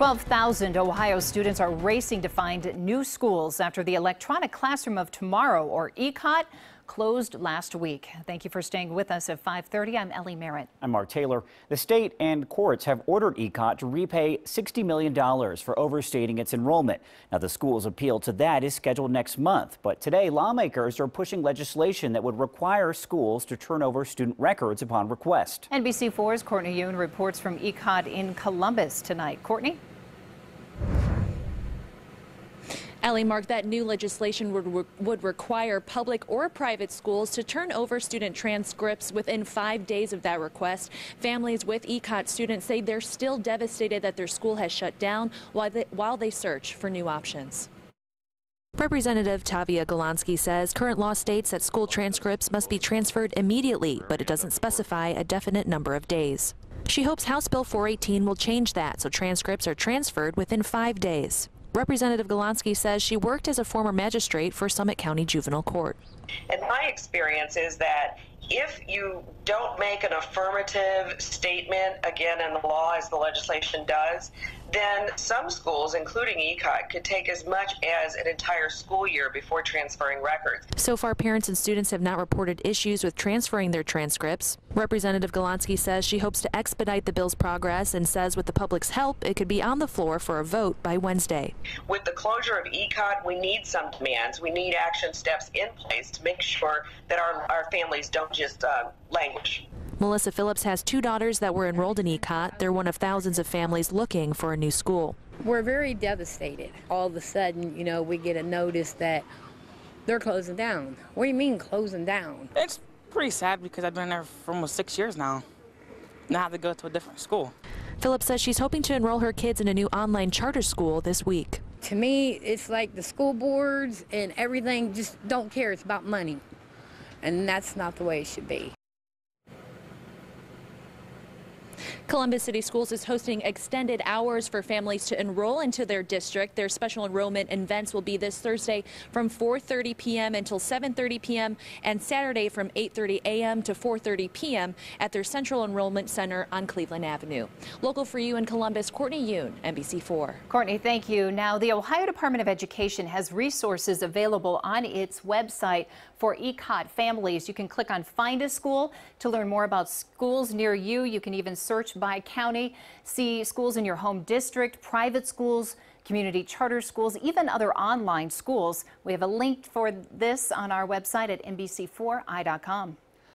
12,000 Ohio students are racing to find new schools after the electronic classroom of tomorrow, or ECOT, closed last week. Thank you for staying with us at 5:30. I'm Ellie Merritt. I'm Mark Taylor. The state and courts have ordered ECOT to repay $60 million for overstating its enrollment. Now, the school's appeal to that is scheduled next month, but today lawmakers are pushing legislation that would require schools to turn over student records upon request. NBC4's Courtney Yoon reports from ECOT in Columbus tonight. Courtney? Ellie Mark, that new legislation would, would require public or private schools to turn over student transcripts within five days of that request. Families with ECOT students say they're still devastated that their school has shut down while they, while they search for new options. Representative Tavia Galonski says current law states that school transcripts must be transferred immediately, but it doesn't specify a definite number of days. She hopes House Bill 418 will change that so transcripts are transferred within five days. Representative Galonski says she worked as a former magistrate for Summit County Juvenile Court. And my experience is that if you don't make an affirmative statement, again in the law as the legislation does, then some schools, including ECOT, could take as much as an entire school year before transferring records. So far, parents and students have not reported issues with transferring their transcripts. Representative Galonski says she hopes to expedite the bill's progress and says with the public's help, it could be on the floor for a vote by Wednesday. With the closure of ECOT, we need some demands. We need action steps in place to make sure that our, our families don't just uh, languish. Melissa Phillips has two daughters that were enrolled in ECOT. They're one of thousands of families looking for a new school. We're very devastated. All of a sudden, you know, we get a notice that they're closing down. What do you mean closing down? It's pretty sad because I've been there for almost six years now. Now I have to go to a different school. Phillips says she's hoping to enroll her kids in a new online charter school this week. To me, it's like the school boards and everything just don't care. It's about money. And that's not the way it should be. Columbus City Schools is hosting extended hours for families to enroll into their district. Their special enrollment events will be this Thursday from 4.30 p.m. until 7.30 p.m. and Saturday from 8.30 a.m. to 4.30 p.m. at their Central Enrollment Center on Cleveland Avenue. Local for you in Columbus, Courtney Yoon, NBC4. Courtney, thank you. Now, the Ohio Department of Education has resources available on its website for ECOT families. You can click on Find a School to learn more about schools near you. You can even search by county, see schools in your home district, private schools, community charter schools, even other online schools. We have a link for this on our website at NBC4i.com.